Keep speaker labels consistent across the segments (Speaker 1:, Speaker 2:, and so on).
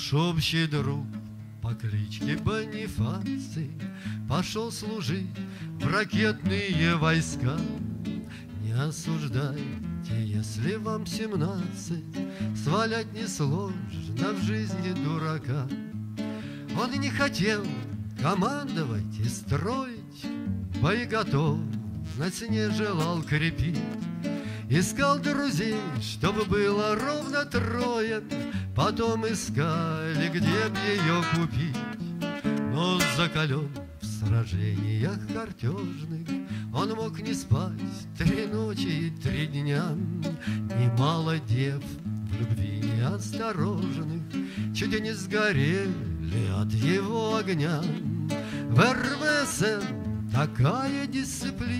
Speaker 1: Наш общий друг по кличке Бонифаций Пошел служить в ракетные войска. Не осуждайте, если вам семнадцать, Свалять несложно в жизни дурака. Он не хотел командовать и строить, Боеготовность не желал крепить. Искал друзей, чтобы было ровно трое, Потом искали, где б ее купить. Но закален в сражениях картежных Он мог не спать три ночи и три дня. Немало дев в любви неосторожных Чуть не сгорели от его огня. В РВСН такая дисциплина —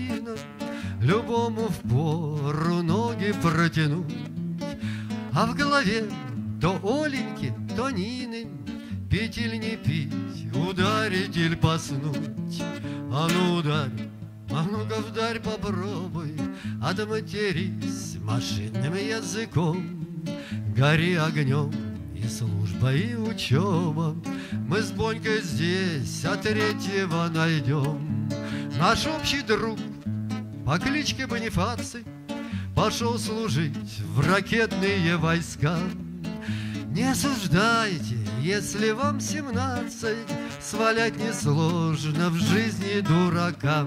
Speaker 1: Любому в пору ноги протянуть. А в голове то Оленьки, то Нины, или не пить, ударить или поснуть. А ну ударь, а ну-ка вдарь попробуй, Отматерись машинным языком. Гори огнем и служба, и учеба. Мы с Бонькой здесь, а третьего найдем. Наш общий друг по кличке Бонифаций Пошел служить в ракетные войска. Не осуждайте, если вам семнадцать, Свалять несложно в жизни дурака.